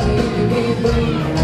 Hallelujah.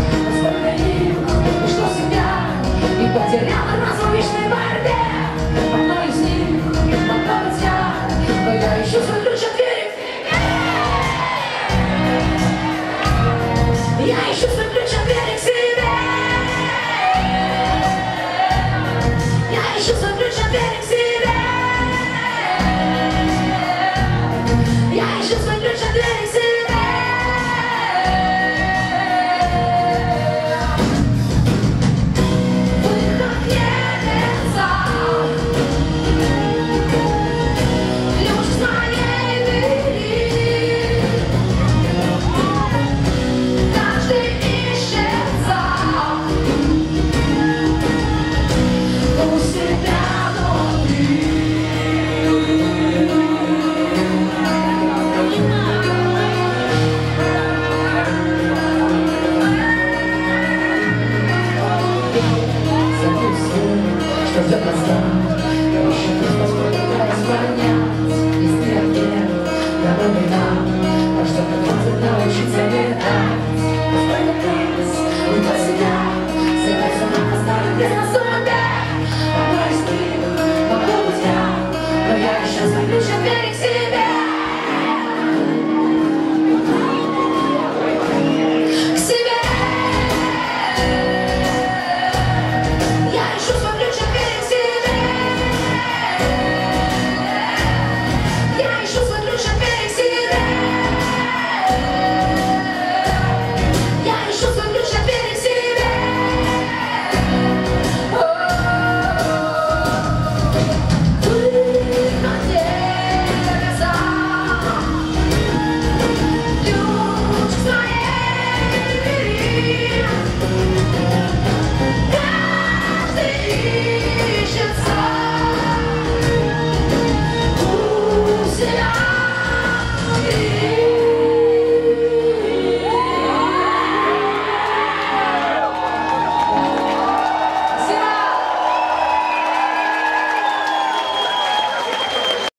Just